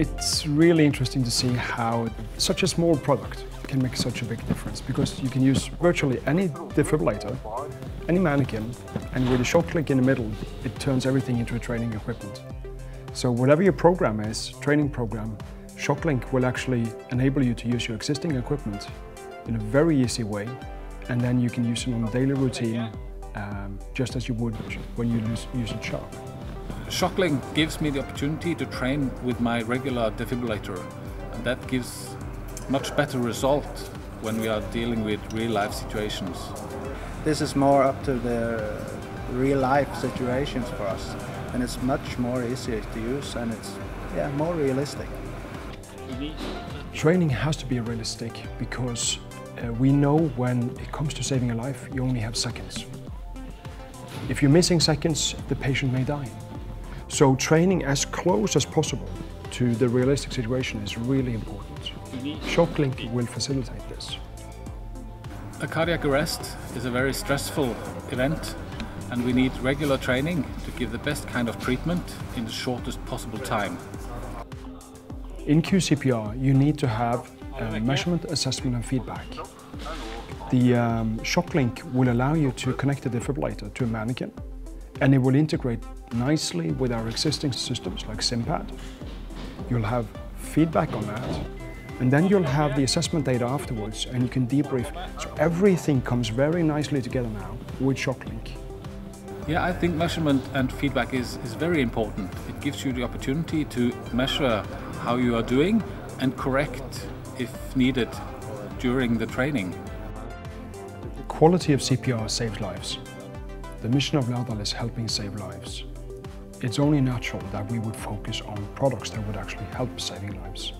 It's really interesting to see how such a small product can make such a big difference because you can use virtually any defibrillator, any mannequin, and with a ShockLink in the middle, it turns everything into a training equipment. So whatever your program is, training program, ShockLink will actually enable you to use your existing equipment in a very easy way, and then you can use it on a daily routine, um, just as you would when you use, use a shock. ShockLink gives me the opportunity to train with my regular defibrillator, and that gives much better result when we are dealing with real life situations. This is more up to the real life situations for us, and it's much more easier to use and it's yeah more realistic. Training has to be realistic because uh, we know when it comes to saving a life, you only have seconds. If you're missing seconds, the patient may die. So training as close as possible to the realistic situation is really important. ShockLink will facilitate this. A cardiac arrest is a very stressful event and we need regular training to give the best kind of treatment in the shortest possible time. In QCPR, you need to have measurement, assessment and feedback. The um, ShockLink will allow you to connect the defibrillator to a mannequin and it will integrate nicely with our existing systems like SimPad. You'll have feedback on that and then you'll have the assessment data afterwards and you can debrief. So everything comes very nicely together now with ShockLink. Yeah, I think measurement and feedback is, is very important. It gives you the opportunity to measure how you are doing and correct if needed during the training. Quality of CPR saves lives. The mission of Laerdal is helping save lives. It's only natural that we would focus on products that would actually help saving lives.